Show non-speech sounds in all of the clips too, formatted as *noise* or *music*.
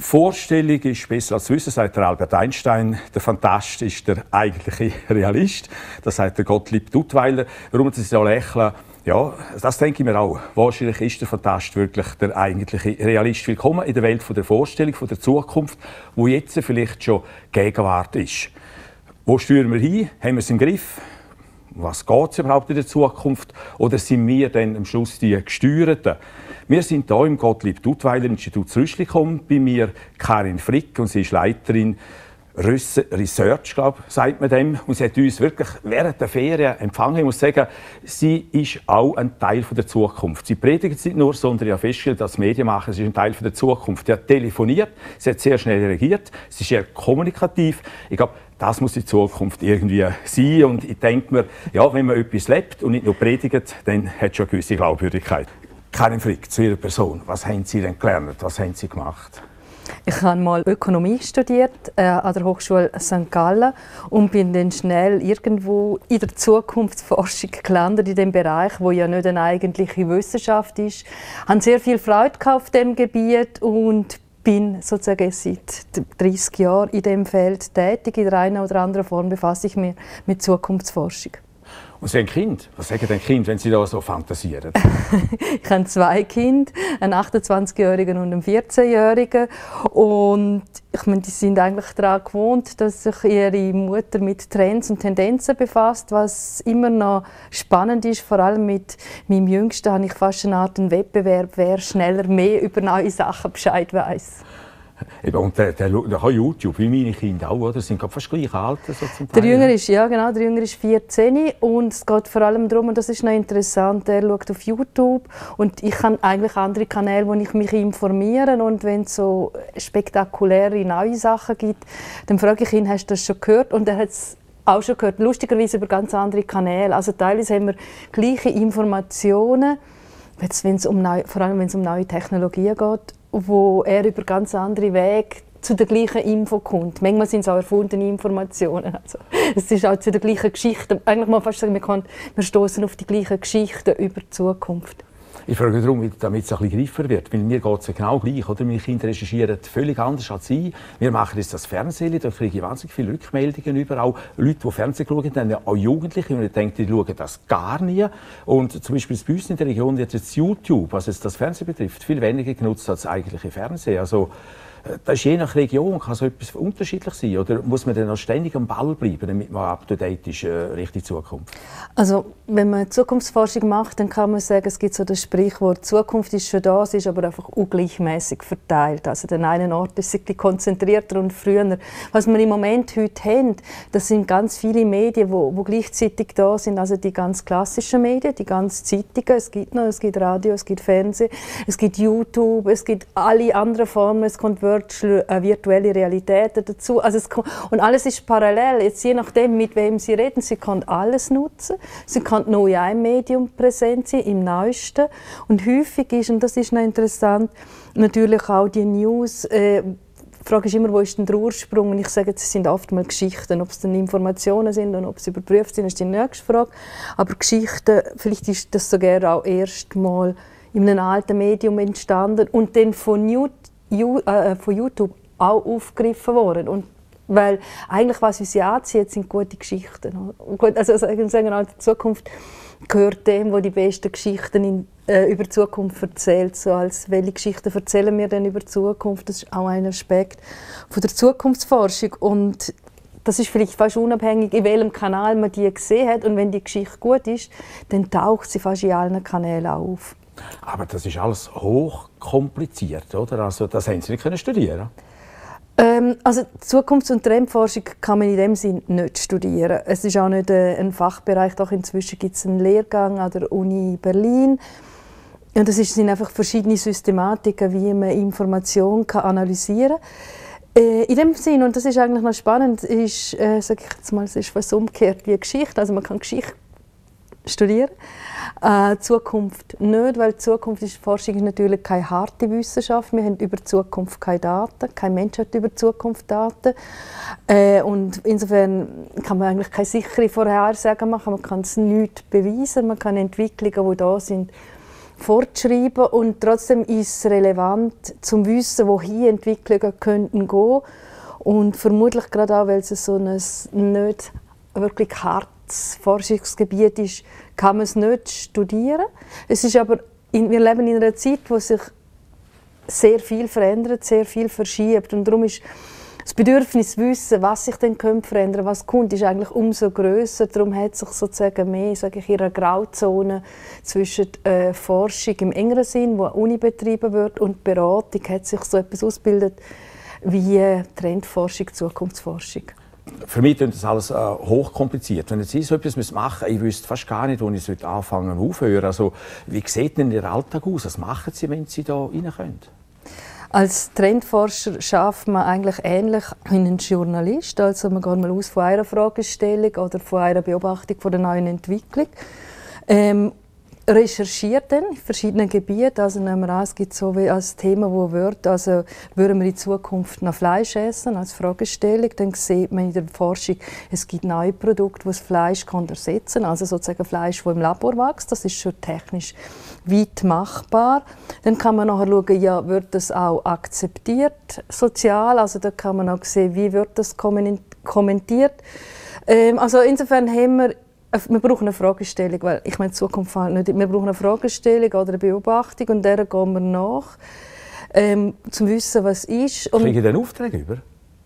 Vorstellung ist besser als Wissen, sagt der Albert Einstein. Der Fantast ist der eigentliche *laughs* Realist. Das sagt der Gottlieb Duttweiler. Warum sie so lächeln? Ja, das denke ich mir auch. Wahrscheinlich ist der Fantast wirklich der eigentliche Realist. Willkommen in der Welt von der Vorstellung, von der Zukunft, wo jetzt vielleicht schon Gegenwart ist. Wo steuern wir hin? Haben wir es im Griff? Was geht es überhaupt in der Zukunft? Oder sind wir dann am Schluss die Gesteuerten? Wir sind hier im Gottlieb Duttweiler Institut Rüschlikon. Bei mir Karin Frick und sie ist Leiterin Research, glaube sagt man dem. Und sie hat uns wirklich während der Ferien empfangen. Ich muss sagen, sie ist auch ein Teil der Zukunft. Sie predigt nicht nur, sondern ja festgestellt, dass Medien machen, sie ist ein Teil der Zukunft. Sie hat telefoniert, sie hat sehr schnell reagiert, sie ist sehr kommunikativ. Ich glaube, das muss die Zukunft irgendwie sein. Und ich denke mir, ja, wenn man etwas lebt und nicht nur predigt, dann hat es schon eine gewisse Glaubwürdigkeit. Karin Frick, zu Ihrer Person. Was haben Sie denn gelernt? Was haben Sie gemacht? Ich habe mal Ökonomie studiert äh, an der Hochschule St. Gallen und bin dann schnell irgendwo in der Zukunftsforschung gelandet in dem Bereich, wo ja nicht eine eigentliche Wissenschaft ist. Ich habe sehr viel Freude auf dem Gebiet und bin sozusagen seit 30 Jahren in dem Feld tätig. In der einen oder anderen Form befasse ich mich mit Zukunftsforschung. Und Sie haben Kind. Was sagen denn Kind, wenn Sie da so fantasieren? *laughs* ich habe zwei Kinder, einen 28-Jährigen und einen 14-Jährigen. Und ich meine, die sind eigentlich daran gewohnt, dass sich ihre Mutter mit Trends und Tendenzen befasst, was immer noch spannend ist. Vor allem mit meinem Jüngsten habe ich fast eine Art Wettbewerb, wer schneller mehr über neue Sachen Bescheid weiß. Eben, und der, der, der kann YouTube, wie meine Kinder auch, oder? sind fast gleich alt. So zum Teil. Der Jünger ist, ja genau, der Jünger ist 14 und es geht vor allem darum, und das ist noch interessant, er schaut auf YouTube und ich habe eigentlich andere Kanäle, wo ich mich informiere und wenn es so spektakuläre neue Sachen gibt, dann frage ich ihn, hast du das schon gehört? Und er hat es auch schon gehört, lustigerweise über ganz andere Kanäle. Also teilweise haben wir gleiche Informationen, wenn es um neu, vor allem wenn es um neue Technologien geht wo er über ganz andere Wege zu der gleichen Info kommt. Manchmal sind es auch erfundene Informationen. Also, es ist auch zu der gleichen Geschichte. Eigentlich mal fast sagen, wir, können, wir stoßen auf die gleichen Geschichten über die Zukunft. Ich frage darum, damit es ein bisschen greifer wird. Weil mir geht es ja genau gleich. Oder? Meine Kinder recherchieren völlig anders als Sie. Wir machen jetzt das Fernsehen, da kriege ich wahnsinnig viele Rückmeldungen über. Auch Leute, die Fernsehen schauen, dann auch Jugendliche. Und ich denke, die schauen das gar nie. Und zum Beispiel bei uns in der Region wird jetzt YouTube, was jetzt das Fernsehen betrifft, viel weniger genutzt als das eigentliche Fernsehen. Also, das ist je nach Region kann so etwas unterschiedlich sein. Oder muss man dann auch ständig am Ball bleiben, damit man up to date ist, äh, Richtung Zukunft? Also, wenn man Zukunftsforschung macht, dann kann man sagen, es gibt so das Sprichwort, Zukunft ist schon da, sie ist aber einfach ungleichmäßig verteilt. Also, an einen Ort ist sie konzentrierter und früher. Was wir im Moment heute haben, das sind ganz viele Medien, die wo, wo gleichzeitig da sind. Also die ganz klassischen Medien, die ganz Zeitungen, es gibt noch, es gibt Radio, es gibt Fernsehen, es gibt YouTube, es gibt alle anderen Formen, es kommt äh, virtuelle Realitäten dazu. Also es, und alles ist parallel. Jetzt je nachdem, mit wem Sie reden, Sie können alles nutzen. Sie können nur in einem Medium präsent sein, im Neuesten. Und häufig ist, und das ist noch interessant, natürlich auch die News, äh, die Frage ist immer, wo ist denn der Ursprung? Und ich sage, es sind oft mal Geschichten. Ob es dann Informationen sind und ob sie überprüft sind, ist die nächste Frage. Aber Geschichten, vielleicht ist das sogar auch erst mal in einem alten Medium entstanden und dann von Newt äh, von YouTube auch aufgegriffen worden. Und weil eigentlich, was uns ja anzieht, sind gute Geschichten. Also sagen, sagen auch, die Zukunft gehört dem, wo die besten Geschichten in, äh, über die Zukunft erzählt. So als welche Geschichten erzählen wir denn über die Zukunft? Das ist auch ein Aspekt von der Zukunftsforschung. Und das ist vielleicht fast unabhängig, in welchem Kanal man die gesehen hat. Und wenn die Geschichte gut ist, dann taucht sie fast in allen Kanälen auf. Aber das ist alles hochkompliziert, oder? Also das haben Sie nicht können studieren ähm, also Zukunfts- und Trendforschung kann man in dem Sinn nicht studieren. Es ist auch nicht äh, ein Fachbereich, doch inzwischen gibt es einen Lehrgang an der Uni Berlin. Und das sind einfach verschiedene Systematiken, wie man Informationen kann analysieren kann. Äh, in dem Sinn, und das ist eigentlich noch spannend, ist, äh, sage ich jetzt mal, es ist was umgekehrt wie Geschichte. Also man kann Geschichte studieren. Äh, Zukunft nicht, weil Zukunft ist, Forschung ist natürlich keine harte Wissenschaft. Wir haben über Zukunft keine Daten. Kein Mensch hat über Zukunft Daten. Äh, und insofern kann man eigentlich keine sichere Vorhersage machen. Man kann es nicht beweisen. Man kann Entwicklungen, die da sind, fortschreiben und trotzdem ist es relevant zum Wissen, wohin Entwicklungen könnten gehen und vermutlich gerade auch, weil es so ein nicht wirklich hartes Forschungsgebiet ist, kann man es nicht studieren. Es ist aber, in, wir leben in einer Zeit, wo sich sehr viel verändert, sehr viel verschiebt und darum ist das Bedürfnis zu wissen, was sich dann könnte verändern, was kommt, ist eigentlich umso größer. Darum hat sich sozusagen mehr, sage ich, in einer Grauzone zwischen äh, Forschung im engeren Sinn, wo Uni betrieben wird, und Beratung hat sich so etwas ausgebildet wie äh, Trendforschung, Zukunftsforschung. Für mich ist das alles äh, hochkompliziert. Wenn Sie so etwas machen ich wüsste fast gar nicht, wo ich anfangen aufhören Also, wie sieht denn Ihr Alltag aus? Was machen Sie, wenn Sie da rein können? Als Trendforscher schafft man eigentlich ähnlich wie ein Journalist. Also man geht mal aus von einer Fragestellung oder von einer Beobachtung von der neuen Entwicklung. Ähm, recherchiert dann in verschiedenen Gebieten. Also nehmen wir an, es gibt so wie als Thema, wo wird, also würden wir in Zukunft noch Fleisch essen als Fragestellung, dann sieht man in der Forschung, es gibt neue Produkte, die das Fleisch ersetzen kann, also sozusagen Fleisch, das im Labor wächst. Das ist schon technisch weit machbar. Dann kann man nachher schauen, ja, wird das auch akzeptiert sozial, also da kann man auch sehen, wie wird das kommentiert. Ähm, also insofern haben wir wir brauchen eine Fragestellung, weil ich meine, die Zukunft fällt nicht. Wir brauchen eine Fragestellung oder eine Beobachtung und der gehen wir nach, ähm, zum wissen, was ist. Und, Kriegen Sie einen Auftrag über?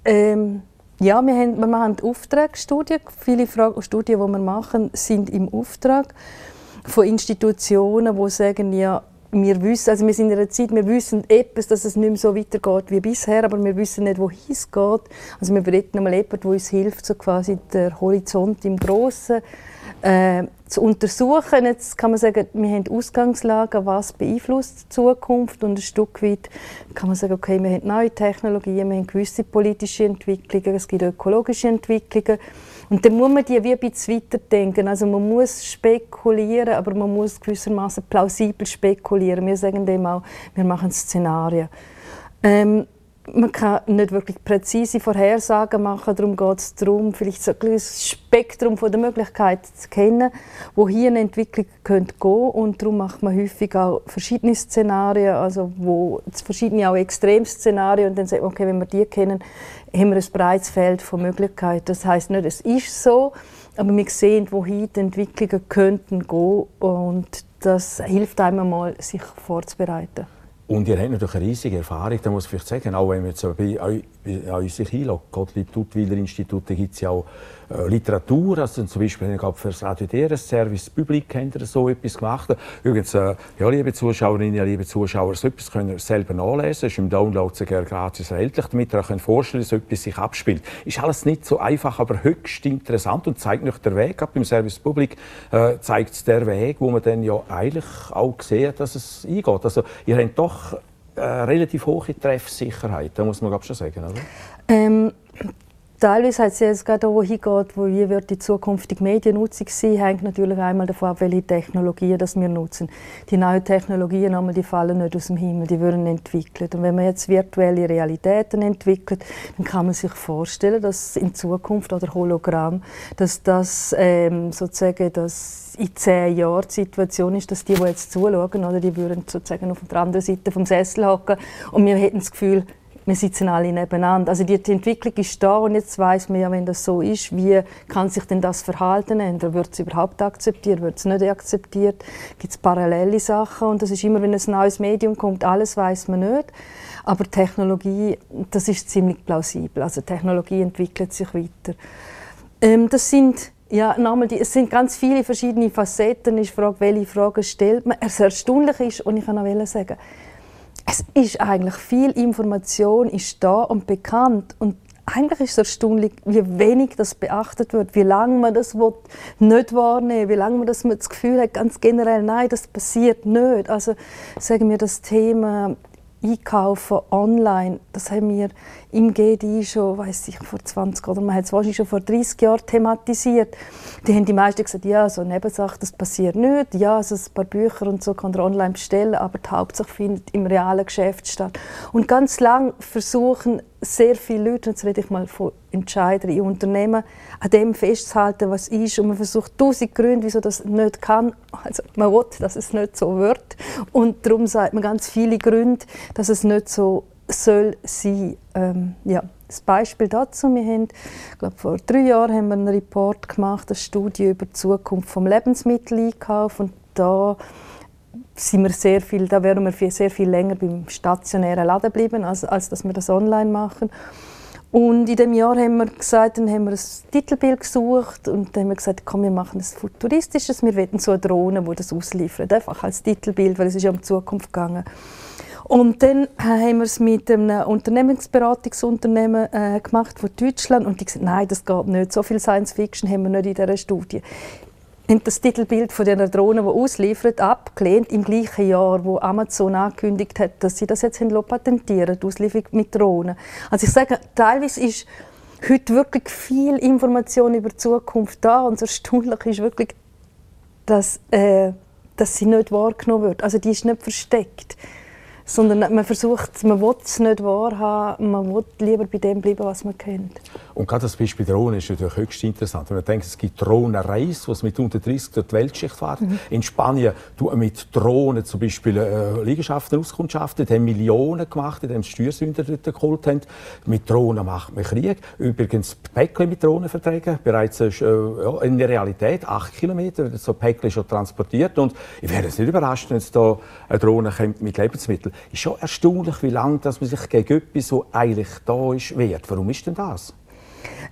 Ähm, ja, wir, haben, wir machen Auftragsstudien. Viele Frage, Studien, die wir machen, sind im Auftrag von Institutionen, die sagen, ja, wir wissen, also wir sind in einer Zeit, wir wissen etwas, dass es nicht mehr so weitergeht wie bisher, aber wir wissen nicht, wohin es geht. Also wir brauchen einmal jemanden, der uns hilft, so quasi der Horizont im Großen äh, zu untersuchen. Jetzt kann man sagen, wir haben Ausgangslagen, was beeinflusst die Zukunft und ein Stück weit kann man sagen, okay, wir haben neue Technologien, wir haben gewisse politische Entwicklungen, es gibt ökologische Entwicklungen und dann muss man die wie ein bisschen weiterdenken. Also man muss spekulieren, aber man muss gewissermaßen plausibel spekulieren. Wir sagen dem auch, wir machen Szenarien. Ähm, man kann nicht wirklich präzise Vorhersagen machen. Darum geht es darum, vielleicht so ein Spektrum der Möglichkeiten zu kennen, wo hier eine Entwicklung könnte gehen Und darum macht man häufig auch verschiedene Szenarien, also wo verschiedene auch Extremszenarien. Und dann sagt man, okay, wenn wir die kennen, haben wir ein breites Feld von Möglichkeiten. Das heißt nicht, es ist so, aber wir sehen, wohin die Entwicklungen könnten gehen. Und das hilft einem mal, sich vorzubereiten. Und ihr habt natürlich eine riesige Erfahrung, da muss ich vielleicht sagen, auch wenn wir jetzt bei euch sich hinloggen, Gottlieb Duttweiler Institut, da gibt es ja auch äh, Literatur, also zum Beispiel ich für das Radio Service Public so etwas gemacht. Übrigens, äh, ja, liebe Zuschauerinnen, liebe Zuschauer, so etwas könnt ihr selber nachlesen, ist im Download sogar gratis erhältlich, damit ihr euch vorstellen könnt, so etwas sich abspielt. Ist alles nicht so einfach, aber höchst interessant und zeigt euch den Weg. Ab beim Service Public äh, zeigt es der Weg, wo man dann ja eigentlich auch sieht, dass es eingeht. Also ihr habt doch äh, relativ hohe Treffsicherheit, da muss man glaube schon sagen, oder? Ähm Teilweise hat sie jetzt gerade auch hingeht, wo wie wird die zukünftige Mediennutzung sein, hängt natürlich einmal davon ab, welche Technologien das wir nutzen. Die neuen Technologien einmal, die fallen nicht aus dem Himmel, die werden entwickelt. Und wenn man jetzt virtuelle Realitäten entwickelt, dann kann man sich vorstellen, dass in Zukunft oder Hologramm, dass das ähm, sozusagen das in zehn Jahren die Situation ist, dass die, die jetzt zuschauen, oder, die würden sozusagen auf der anderen Seite vom Sessel hocken und wir hätten das Gefühl, wir sitzen alle nebeneinander. Also die, Entwicklung ist da und jetzt weiß man ja, wenn das so ist, wie kann sich denn das Verhalten ändern? Wird es überhaupt akzeptiert? Wird es nicht akzeptiert? Gibt es parallele Sachen? Und das ist immer, wenn ein neues Medium kommt, alles weiß man nicht. Aber Technologie, das ist ziemlich plausibel. Also Technologie entwickelt sich weiter. Ähm, das sind ja, nochmal, es sind ganz viele verschiedene Facetten. Ich frage, welche Fragen stellt man. Es erstaunlich ist, und ich kann auch sagen, es ist eigentlich viel Information ist da und bekannt und eigentlich ist es erstaunlich, wie wenig das beachtet wird, wie lange man das nicht wahrnehmen wie lange man das, das Gefühl hat, ganz generell, nein, das passiert nicht. Also sagen wir das Thema Einkaufen online, das haben wir im GDI schon, weiß ich, vor 20 oder man hat es wahrscheinlich schon vor 30 Jahren thematisiert. Die haben die meisten gesagt, ja, so eine Nebensache, das passiert nicht. Ja, also ein paar Bücher und so kann man online bestellen, aber die Hauptsache findet im realen Geschäft statt. Und ganz lang versuchen sehr viele Leute, jetzt rede ich mal von Entscheidern in Unternehmen, an dem festzuhalten, was ist. Und man versucht tausend Gründe, wieso das nicht kann. Also man will, dass es nicht so wird. Und darum sagt man ganz viele Gründe, dass es nicht so soll sein. Ähm, ja, das Beispiel dazu, wir haben, ich glaube, vor drei Jahren haben wir einen Report gemacht, eine Studie über die Zukunft vom Lebensmitteleinkauf und da sind wir sehr viel, da wären wir sehr viel länger beim stationären Laden bleiben, als, als dass wir das online machen. Und in dem Jahr haben wir gesagt, dann haben wir ein Titelbild gesucht und dann haben wir gesagt, komm, wir machen ein futuristisches, wir wollen so eine Drohne, die das ausliefert, einfach als Titelbild, weil es ist ja um die Zukunft gegangen. Und dann haben wir es mit einem Unternehmensberatungsunternehmen äh, gemacht von Deutschland und die gesagt, nein, das geht nicht, so viel Science Fiction haben wir nicht in dieser Studie haben das Titelbild von der Drohne, die ausliefert, abgelehnt im gleichen Jahr, wo Amazon angekündigt hat, dass sie das jetzt patentieren, die Auslieferung mit Drohnen. Also ich sage, teilweise ist heute wirklich viel Information über die Zukunft da und das Erstaunliche ist wirklich, dass, äh, dass sie nicht wahrgenommen wird. Also die ist nicht versteckt sondern man versucht, man will es nicht wahrhaben, man will lieber bei dem bleiben, was man kennt. Und gerade das Beispiel Drohnen ist natürlich höchst interessant. Wenn man denkt, es gibt Drohnenreis, was mit unter 30 durch die Weltgeschichte fährt. Mhm. In Spanien tut man mit Drohnen zum Beispiel äh, Liegenschaften auskundschaften, die haben Millionen gemacht, indem sie Steuersünder dort geholt haben. Mit Drohnen macht man Krieg. Übrigens Päckchen mit Drohnenverträgen, bereits äh, ja, in der Realität, acht Kilometer, so Päckchen schon transportiert. Und ich wäre es nicht überrascht, wenn es da eine Drohne kommt mit Lebensmitteln. Ist schon erstaunlich, wie lange dass man sich gegen etwas, so eigentlich da ist, wehrt. Warum ist denn das?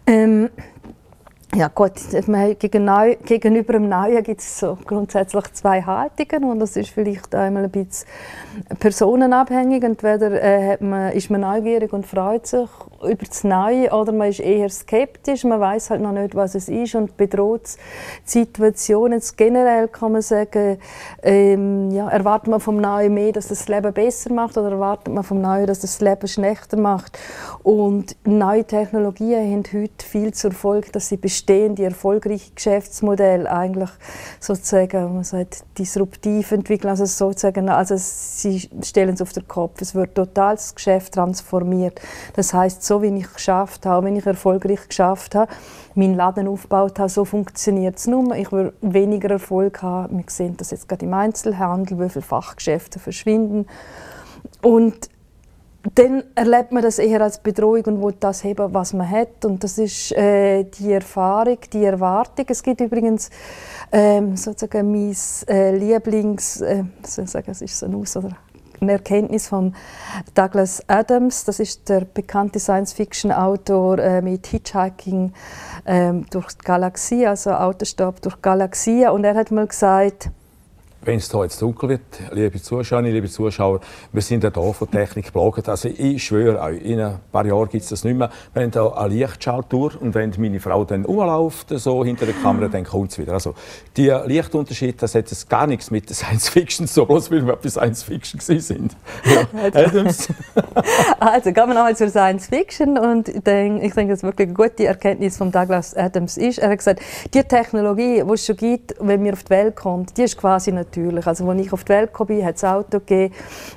Ähm, ja gut, gegenüber dem Neuen gibt es so grundsätzlich zwei Haltungen und das ist vielleicht einmal ein bisschen personenabhängig. Entweder äh, man, ist man neugierig und freut sich über das Neue oder man ist eher skeptisch, man weiß halt noch nicht, was es ist und bedroht die Situation. Generell kann man sagen, ähm, ja, erwartet man vom Neuen mehr, dass das Leben besser macht oder erwartet man vom Neuen, dass das Leben schlechter macht. Und neue Technologien haben heute viel zur Folge, dass sie bestehende erfolgreiche Geschäftsmodelle eigentlich sozusagen, man sagt, disruptiv entwickeln, also sozusagen, also sie stellen es auf den Kopf. Es wird total das Geschäft transformiert. Das heißt, so wie ich geschafft habe, wenn ich erfolgreich geschafft habe, meinen Laden aufgebaut habe, so funktioniert es nur. Ich will weniger Erfolg haben. Wir sehen das jetzt gerade im Einzelhandel, wie viele Fachgeschäfte verschwinden. Und dann erlebt man das eher als Bedrohung und will das haben, was man hat. Und das ist äh, die Erfahrung, die Erwartung. Es gibt übrigens ähm, sozusagen mein äh, Lieblings, äh, sagen, es ist so ein Aus- oder eine Erkenntnis von Douglas Adams. Das ist der bekannte Science-Fiction-Autor äh, mit Hitchhiking ähm, durch die Galaxie, also Autostopp durch Galaxie. Und er hat mal gesagt, wenn es hier jetzt dunkel wird, liebe Zuschauerinnen, liebe Zuschauer, wir sind ja hier von Technik bloggen. Also ich schwöre euch, in ein paar Jahren gibt es das nicht mehr. Wir haben hier eine Lichtschaltuhr und wenn meine Frau dann rumläuft, so hinter der Kamera, dann kommt es wieder. Also die Lichtunterschiede, das hat jetzt gar nichts mit Science Fiction so bloß weil wir bei Science Fiction sind. Ja. *laughs* Also, gehen wir nochmal zur Science Fiction und ich denke, ich denke, das wirklich eine gute Erkenntnis von Douglas Adams ist. Er hat gesagt, die Technologie, die es schon gibt, wenn wir auf die Welt kommen, die ist quasi nicht natürlich. Also als ich auf die Welt kam, hat es Auto gegeben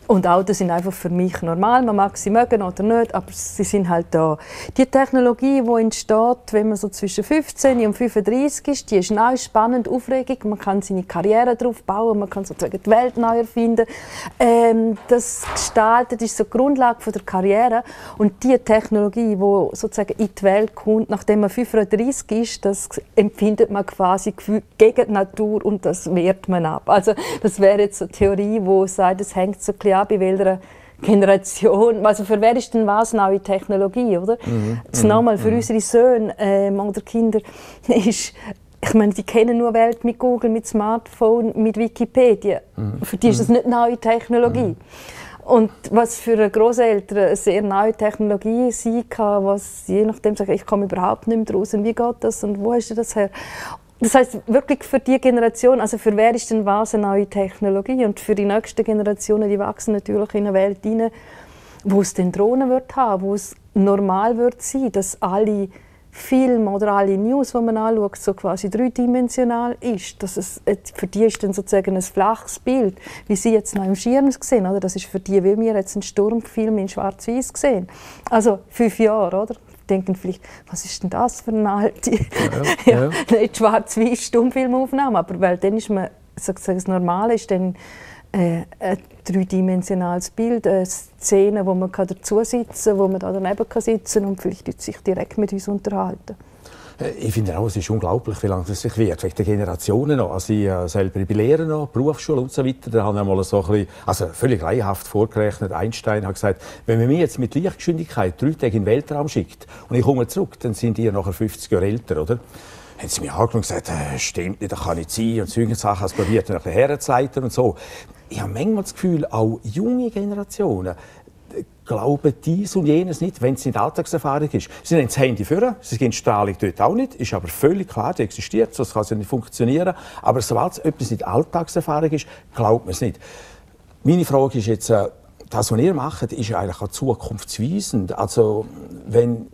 und Autos sind einfach für mich normal. Man mag sie mögen oder nicht, aber sie sind halt da. Die Technologie, die entsteht, wenn man so zwischen 15 und 35 ist, die ist neu, spannend, aufregend. Man kann seine Karriere darauf bauen, man kann sozusagen die Welt neu erfinden. Ähm, das gestaltet ist so die Grundlage der Karriere und die Technologie, die sozusagen in die Welt kommt, nachdem man 35 ist, das empfindet man quasi gegen die Natur und das wehrt man ab. Also also das wäre jetzt eine Theorie, wo sagt, es hängt so ein bisschen ab, bei welcher Generation, also für wer ist denn was neue Technologie, oder? Mhm. Das mhm. nochmal für mhm. unsere Söhne ähm, oder Kinder *laughs* ist ich meine, die kennen nur Welt mit Google, mit Smartphone, mit Wikipedia. Mhm. Für die ist das nicht neue Technologie. Mhm. Und was für Großeltern eine sehr neue Technologie sein kann, was je nachdem sagt, ich komme überhaupt nicht mehr raus und wie geht das und wo hast du das her? Das heißt wirklich für die Generation, also für wer ist denn was eine neue Technologie und für die nächsten Generationen, die wachsen natürlich in eine Welt hinein, wo es den Drohnen wird haben, wo es normal wird sein, dass alle Filme oder alle News, die man anschaut, so quasi dreidimensional ist. Dass es, für die ist dann sozusagen ein flaches Bild, wie sie jetzt noch im Schirm sehen. Oder? Das ist für die, wie wir jetzt einen Sturmfilm in Schwarz-Weiß sehen. Also fünf Jahre, oder? Denken vielleicht, was ist denn das für eine alte, ja, *laughs* ja. ja, nicht schwarz-weiß Stummfilmaufnahme, aber weil dann ist man, sozusagen das Normale ist dann äh, ein dreidimensionales Bild, eine Szene, wo man dazu sitzen kann, wo man da daneben kann sitzen und vielleicht sich direkt mit uns unterhalten. Äh, ich finde auch, es ist unglaublich, wie lange das sich wird. Wegen der Generationen noch. Also ich äh, selber bei Lehren noch, Berufsschule und so weiter, da habe ich einmal so ein bisschen, also völlig reihenhaft vorgerechnet. Einstein hat gesagt, wenn man mich jetzt mit Lichtgeschwindigkeit drei Tage in den Weltraum schickt und ich komme zurück, dann sind die nachher 50 Jahre älter, oder? haben sie mir angeschaut und gesagt, äh, stimmt nicht, das kann nicht sein und solche Sachen. Es probiert nach den Herrenzeiten und so. Ich habe manchmal das Gefühl, auch junge Generationen glauben dies und jenes nicht, wenn es nicht Alltagserfahrung ist. Sie nehmen das Handy vor, sie gehen Strahlung dort auch nicht, ist aber völlig klar, die existiert, sonst kann sie nicht funktionieren. Aber sobald etwas nicht Alltagserfahrung ist, glaubt man es nicht. Meine Frage ist jetzt, äh, das, was ihr macht, ist eigentlich auch zukunftsweisend. Also, wenn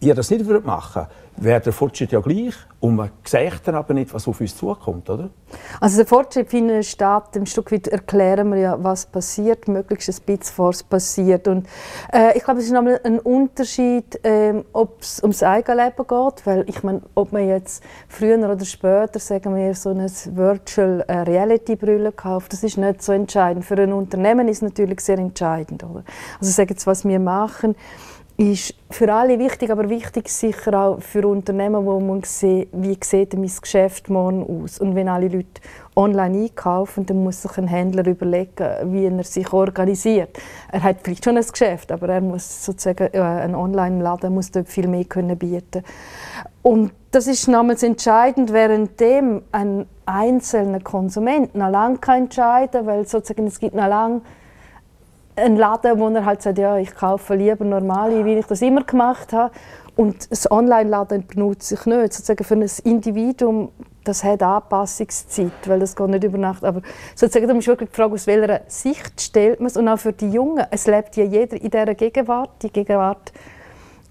ihr das nicht machen würdet, wäre der Fortschritt ja gleich und man sieht dann aber nicht, was auf uns zukommt, oder? Also der Fortschritt findet statt, ein Stück weit erklären wir ja, was passiert, möglichst ein bisschen, es passiert. Und äh, ich glaube, es ist nochmal ein Unterschied, äh, ob es ums Eigenleben geht, weil ich meine, ob man jetzt früher oder später, sagen wir, so eine Virtual äh, Reality Brille kauft, das ist nicht so entscheidend. Für ein Unternehmen ist es natürlich sehr entscheidend, oder? Also sagen jetzt, was wir machen, ist für alle wichtig, aber wichtig sicher auch für Unternehmen, wo man sieht, wie sieht mein Geschäft morgen aus. Und wenn alle Leute online einkaufen, dann muss sich ein Händler überlegen, wie er sich organisiert. Er hat vielleicht schon ein Geschäft, aber er muss sozusagen äh, ein Online-Laden muss dort viel mehr können bieten. Und das ist namens entscheidend, während dem ein einzelner Konsument noch lange kann entscheiden, weil sozusagen es gibt noch lange ein Laden, wo er halt sagt, ja, ich kaufe lieber normale, wie ich das immer gemacht habe. Und das Online-Laden benutze ich nicht. Sozusagen für ein Individuum, das hat Anpassungszeit, weil das geht nicht über Nacht. Aber sozusagen, da muss wirklich die Frage, aus welcher Sicht stellt man es. Und auch für die Jungen, es lebt ja jeder in dieser Gegenwart. Die Gegenwart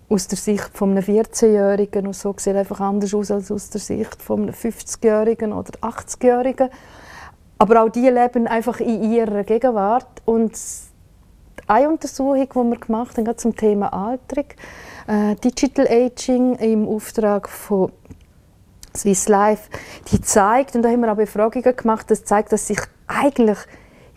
aus der Sicht von einem 14-Jährigen und so sieht einfach anders aus als aus der Sicht von einem 50-Jährigen oder 80-Jährigen. Aber auch die leben einfach in ihrer Gegenwart und eine Untersuchung, die wir gemacht haben zum Thema Alterung, äh, Digital Aging im Auftrag von Swiss Life, die zeigt, und da haben wir auch Befragungen gemacht, das zeigt, dass sich eigentlich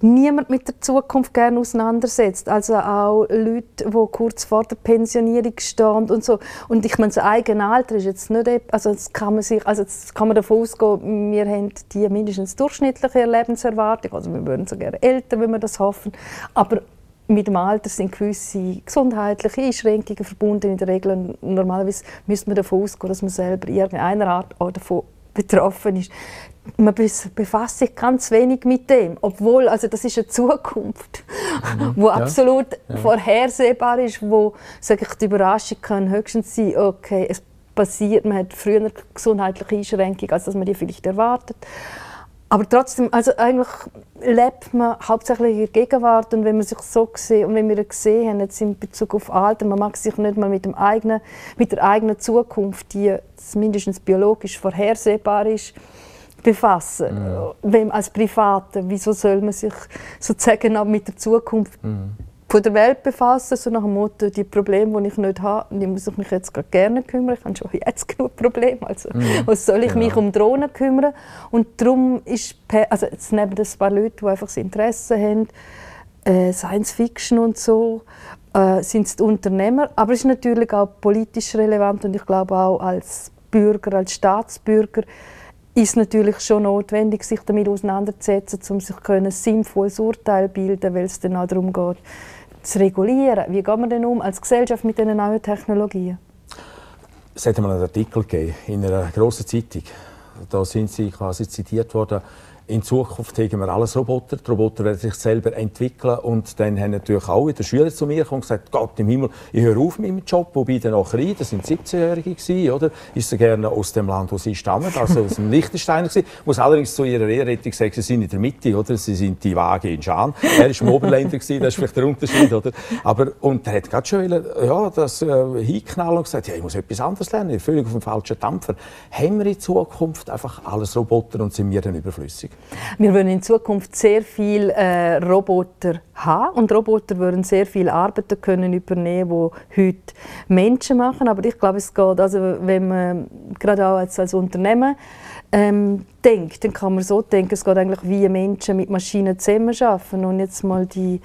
niemand mit der Zukunft gerne auseinandersetzt. Also auch Leute, die kurz vor der Pensionierung stehen und so. Und ich meine, das eigene Alter ist jetzt nicht, also das kann man sich, also das kann man davon ausgehen, wir haben die mindestens durchschnittliche Lebenserwartung, also wir würden sogar älter, wenn wir das hoffen, aber mit dem Alter sind gewisse gesundheitliche Einschränkungen verbunden. In der Regel, normalerweise müsste man davon ausgehen, dass man selber in irgendeiner Art davon betroffen ist. Man befasst sich ganz wenig mit dem, obwohl also das ist eine Zukunft, mhm. wo ja. absolut ja. vorhersehbar ist, wo sage ich, die Überraschung kann höchstens sein, okay, es passiert, man hat früher gesundheitliche Einschränkungen, als dass man die vielleicht erwartet. Aber trotzdem, also eigentlich lebt man hauptsächlich in der Gegenwart und wenn man sich so sieht und wenn wir gesehen haben jetzt in Bezug auf Alter, man mag sich nicht mal mit, dem eigenen, mit der eigenen Zukunft, die mindestens biologisch vorhersehbar ist, befassen. Ja. Wenn, als Private, wieso soll man sich sozusagen auch mit der Zukunft mhm von der Welt befassen, so nach dem Motto, die Probleme, die ich nicht habe, die muss ich mich jetzt gerne kümmern. Ich habe schon jetzt *laughs* genug Probleme. Also, mhm. was soll ich genau. mich um Drohnen kümmern? Und darum ist, also jetzt neben ein paar Leute, die einfach das Interesse haben, äh, Science Fiction und so, äh, sind es die Unternehmer. Aber es ist natürlich auch politisch relevant und ich glaube auch als Bürger, als Staatsbürger, ist natürlich schon notwendig, sich damit auseinanderzusetzen, um sich ein sinnvolles Urteil zu bilden, weil es dann auch darum geht, zu regulieren. Wie gehen wir denn um als Gesellschaft mit diesen neuen Technologien? Es hat einmal einen Artikel gegeben in einer grossen Zeitung. Da sind Sie quasi zitiert worden. In Zukunft haben wir alles Roboter. Die Roboter werden sich selber entwickeln und dann haben natürlich auch wieder Schüler zu mir gekommen und gesagt, Gott im Himmel, ich höre auf mit meinem Job, wobei dann auch rein, das sind 17-Jährige gewesen, oder? Ist sie gerne aus dem Land, wo sie stammen, also aus dem *laughs* Liechtensteiner gewesen. muss allerdings zu ihrer Ehrrettung sagen, sie sind in der Mitte, oder? Sie sind die Waage in Schaan. Er ist im Oberländer gewesen, das ist vielleicht der Unterschied, oder? Aber, und er hat gerade schon ja, das äh, hinknallen und gesagt, ja, ich muss etwas anderes lernen, ich völlig auf dem falschen Dampfer. Haben wir in Zukunft einfach alles Roboter und sind wir dann überflüssig? Wir wollen in Zukunft sehr viel äh, Roboter haben und Roboter würden sehr viele Arbeiten können übernehmen, die heute Menschen machen. Aber ich glaube, es geht, also wenn man gerade auch als, als Unternehmen ähm, denkt, dann kann man so denken, es geht eigentlich wie Menschen mit Maschinen zusammenarbeiten und jetzt mal die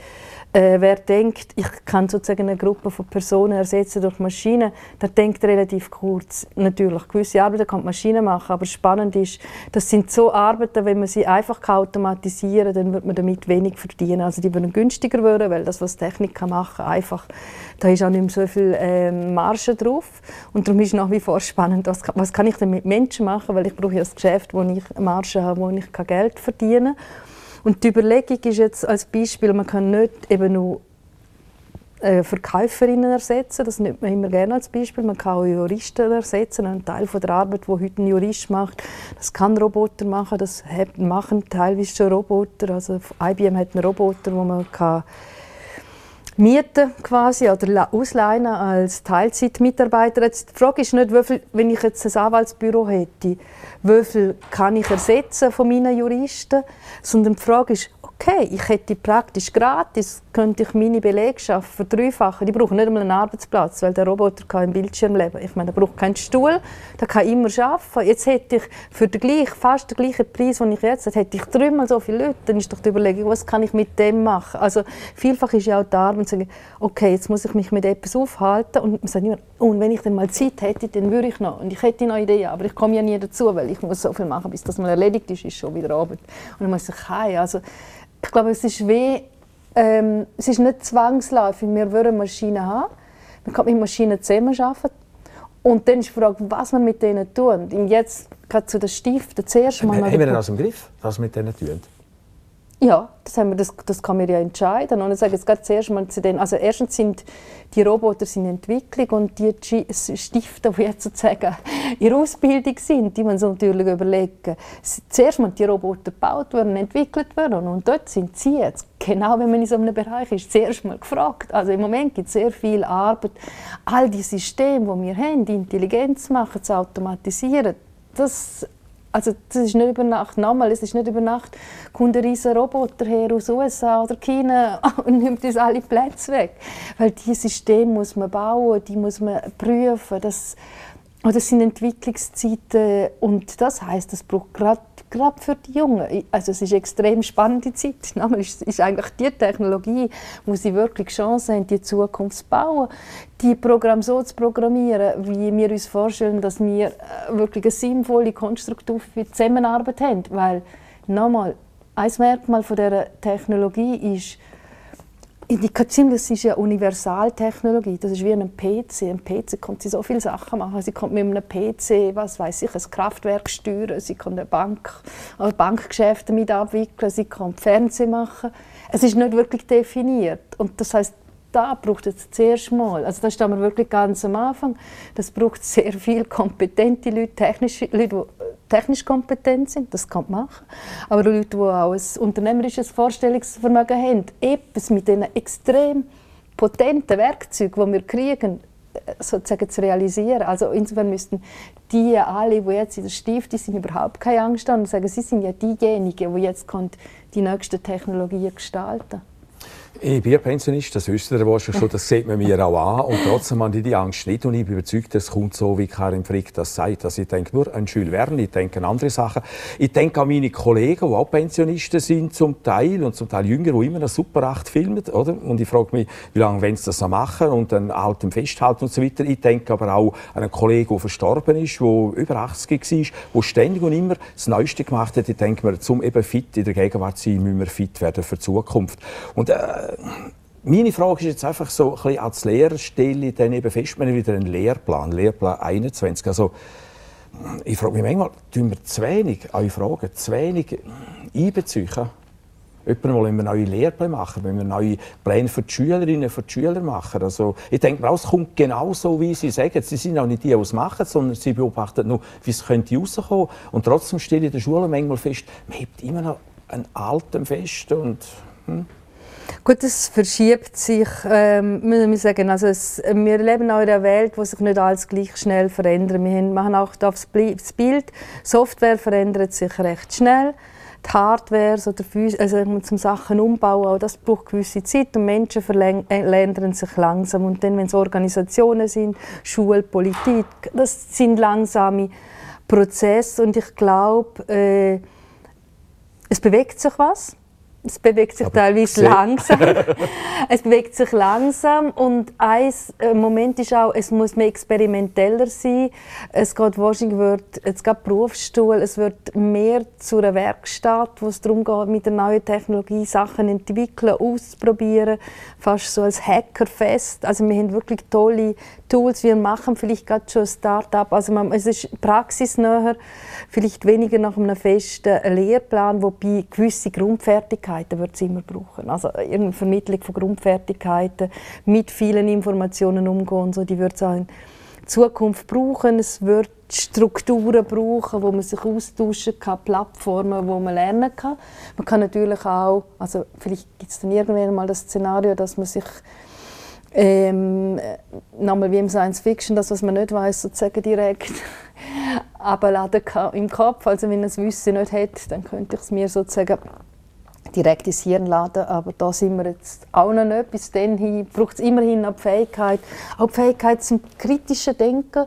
äh, wer denkt, ich kann sozusagen eine Gruppe von Personen ersetzen durch Maschinen, der denkt relativ kurz. Natürlich, gewisse Arbeiten kann die Maschine machen, aber spannend ist, das sind so Arbeiten, wenn man sie einfach automatisieren kann, dann wird man damit wenig verdienen. Also die würden günstiger werden, weil das, was Technik kann machen einfach, da ist auch nicht mehr so viel äh, Marge drauf. Und darum ist nach wie vor spannend, was, was kann ich denn mit Menschen machen, weil ich brauche ja ein Geschäft, wo ich Marge habe, wo ich Geld verdienen kann. Und die Überlegung ist jetzt als Beispiel, man kann nicht eben nur äh, Verkäuferinnen ersetzen, das nimmt man immer gerne als Beispiel. Man kann auch Juristen ersetzen, ein Teil von der Arbeit, wo heute ein Jurist macht, das kann Roboter machen, das machen teilweise schon Roboter. Also IBM hat einen Roboter, wo man kann mieten quasi oder ausleihen als Teilzeitmitarbeiter. Jetzt, die Frage ist nicht, wie viel, wenn ich jetzt ein Anwaltsbüro hätte, wie viel kann ich ersetzen von meinen Juristen, sondern die Frage ist, okay, ich hätte praktisch gratis, könnte ich meine Belegschaft verdreifachen. Die brauchen nicht einmal einen Arbeitsplatz, weil der Roboter kann im Bildschirm leben. Ich meine, der braucht keinen Stuhl, der kann immer arbeiten. Jetzt hätte ich für den gleich, fast den gleichen Preis, den ich jetzt habe, hätte ich dreimal so viele Leute. Dann ist doch die Überlegung, was kann ich mit dem machen? Also vielfach ist ja auch die Arbeit, okay, jetzt muss ich mich mit etwas aufhalten und man sagt immer, und wenn ich dann mal Zeit hätte, dann würde ich noch. Und ich hätte noch Ideen, aber ich komme ja nie dazu, weil ich muss so viel machen, bis das mal erledigt ist, ist schon wieder Abend. Und dann muss ich heim. Also ich glaube, es ist wie, ähm, es ist nicht zwangsläufig, wir wollen Maschinen haben. Man kann mit Maschinen zusammenarbeiten. Und dann ist die Frage, was man mit denen tut. Und jetzt gerade zu den Stiften. Zuerst mal haben wir aus dem Griff, was wir mit denen tun? Ja, das, haben wir, das, das kann man ja entscheiden. Und ich sage jetzt gerade zuerst mal zu den, also erstens sind die Roboter in Entwicklung und die Stifte, die jetzt sozusagen in Ausbildung sind, die man so natürlich überlegen. Zuerst mal die Roboter gebaut werden, entwickelt werden und dort sind sie jetzt, genau wenn man in so einem Bereich ist, zuerst mal gefragt. Also im Moment gibt es sehr viel Arbeit, all die Systeme, die wir haben, die Intelligenz machen, zu automatisieren, das also das ist nicht über Nacht. Nochmal, es ist nicht über Nacht, kommt ein riesiger Roboter her aus USA oder China *laughs* und nimmt uns alle Plätze weg. Weil dieses System muss man bauen, die muss man prüfen. Das, das sind Entwicklungszeiten und das heißt, das braucht gerade gerade für die Jungen. Also es ist eine extrem spannende Zeit. *laughs* Es ist eigentlich die Technologie, wo sie wirklich Chance haben, die Zukunft zu bauen, die Programm so zu programmieren, wie wir uns vorstellen, dass wir äh, wirklich eine sinnvolle, konstruktive Zusammenarbeit haben. Weil, nochmal, ein Merkmal von dieser Technologie ist, Indikation, das ist ja Universaltechnologie. Das ist wie ein PC. Ein PC kann sie so viele Sachen machen. Sie kann mit einem PC, was weiß ich, ein Kraftwerk steuern. Sie kann eine Bank, Bankgeschäfte mit abwickeln. Sie kann Fernsehen machen. Es ist nicht wirklich definiert. Und das heißt, da braucht es zuerst mal, also da stehen wir wirklich ganz am Anfang, das braucht sehr viel kompetente Leute, technische Leute, die technisch kompetent sind, das kann man machen, aber Leute, die auch ein unternehmerisches Vorstellungsvermögen haben, etwas mit diesen extrem potenten Werkzeugen, die wir kriegen, sozusagen zu realisieren. Also insofern müssten die alle, die jetzt in der Stiftung sind, überhaupt keine Angst haben und sagen, sie sind ja diejenigen, die jetzt die nächsten Technologien gestalten können. Ich bin Pensionist, das wisst ihr schon, das sieht man mir auch an. Und trotzdem habe ich die Angst nicht. Und ich bin überzeugt, es kommt so, wie Karin Frick das sagt. Also ich denke nur an Jules Verne, ich denke an andere Sachen. Ich denke an meine Kollegen, die auch Pensionisten sind, zum Teil, und zum Teil jünger, die immer noch super acht filmen, oder? Und ich frage mich, wie lange wollen sie das so machen und an Altem festhalten und so weiter. Ich denke aber auch an einen Kollegen, der verstorben ist, der über 80 war, der ständig und immer das Neueste gemacht hat. Ich denke mir, zum eben fit in der Gegenwart zu sein, müssen wir fit werden für die Zukunft. Und, äh, meine Frage ist jetzt einfach so, ein bisschen als Lehrerstelle dann eben festmachen wieder einen Lehrplan, Lehrplan 21. Also, ich frage mich manchmal, tun wir zu wenig, eure Fragen, zu wenig einbeziehen? Jemand wollen wir neue Lehrpläne machen, wenn wir neue Pläne für die Schülerinnen und Schüler machen. Also, ich denke mir, es kommt genau so, wie Sie sagen. Sie sind auch nicht die, die es machen, sondern sie beobachten nur, wie es könnte rauskommen. Und trotzdem stelle ich in der Schule manchmal fest, man hebt immer noch einen alten fest und... Hm. Gut, es verschiebt sich, ähm, müssen wir sagen. Also es, wir leben in einer Welt, die sich nicht alles gleich schnell verändert. Wir machen auch das Bild. Software verändert sich recht schnell. Die Hardware, so der also zum Sachen umbauen, auch das braucht gewisse Zeit und Menschen verändern äh, sich langsam. Und dann, wenn es Organisationen sind, Schule, Politik, das sind langsame Prozesse und ich glaube, äh, es bewegt sich was. Es bewegt sich Aber teilweise langsam. *laughs* es bewegt sich langsam und ein äh, Moment ist auch, es muss mehr experimenteller sein. Es geht wahrscheinlich wird, es geht Berufsstuhl, es wird mehr zu einer Werkstatt, wo es darum geht, mit der neuen Technologie Sachen entwickeln, auszuprobieren, fast so als Hackerfest. Also wir haben wirklich tolle Tools. Wir machen vielleicht gerade schon ein Start-up. Also man, es ist praxisnäher, vielleicht weniger nach einem festen Lehrplan, wobei gewisse Grundfertigkeiten wird es immer brauchen. Also eine Vermittlung von Grundfertigkeiten, mit vielen Informationen umgehen, so, die wird es auch in Zukunft brauchen. Es wird Strukturen brauchen, wo man sich austauschen kann, Plattformen, wo man lernen kann. Man kann natürlich auch, also vielleicht gibt es dann irgendwann mal das Szenario, dass man sich ähm, nochmal wie im Science Fiction, das, was man nicht weiß, sozusagen direkt *laughs* abladen im Kopf. Also wenn man das Wissen nicht hat, dann könnte ich es mir sozusagen direkt ins Hirn laden. Aber da sind wir jetzt auch noch nicht. Bis dann braucht es immerhin auch die Fähigkeit, auch die Fähigkeit zum kritischen Denken.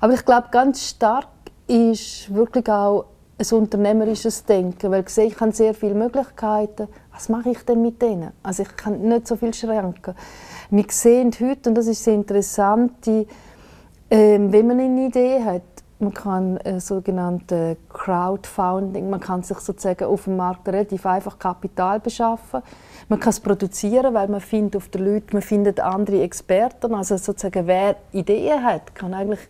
Aber ich glaube, ganz stark ist wirklich auch ein unternehmerisches Denken, weil ich sehe, ich habe sehr viele Möglichkeiten. Was mache ich denn mit denen? Also ich kann nicht so viel schränken. Wir sehen heute, und das ist sehr interessant, die, äh, wenn man eine Idee hat, man kann äh, sogenannte Crowdfunding, man kann sich sozusagen auf dem Markt relativ einfach Kapital beschaffen. Man kann es produzieren, weil man findet auf der Leute, man findet andere Experten. Also sozusagen wer Ideen hat, kann eigentlich